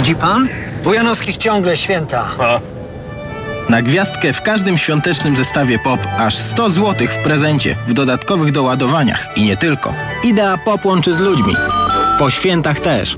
Widzi pan? U ciągle święta. A, Na gwiazdkę w każdym świątecznym zestawie POP aż 100 zł w prezencie, w dodatkowych doładowaniach i nie tylko. Idea POP łączy z ludźmi. Po świętach też.